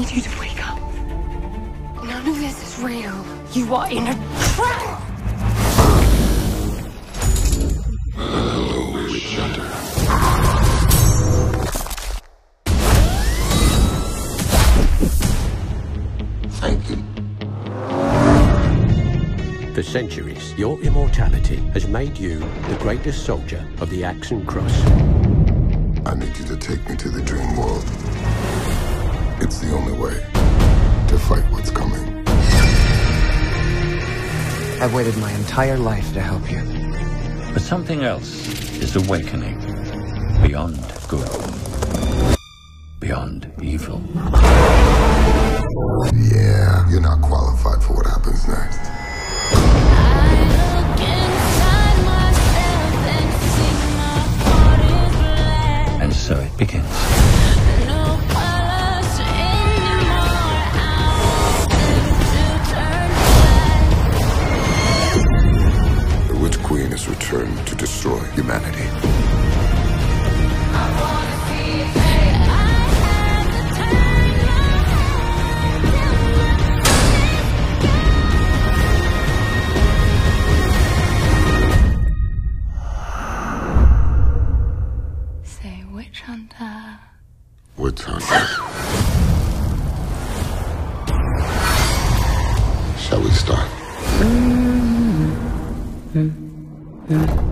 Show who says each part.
Speaker 1: need you to wake up. None of this is real. You are in a trap!
Speaker 2: Hello, witch hunter. Thank you.
Speaker 3: For centuries, your immortality has made you the greatest soldier of the Axe and Cross.
Speaker 2: I need you to take me to the dream world. It's the only way to fight what's coming.
Speaker 4: I've waited my entire life to help you.
Speaker 5: But something else is awakening beyond good, beyond evil.
Speaker 2: Yeah, you're not qualified for Queen has returned to destroy humanity.
Speaker 1: Say witch hunter.
Speaker 2: Witch Hunter. Shall we start? Mm-hmm. Hmm. Yeah.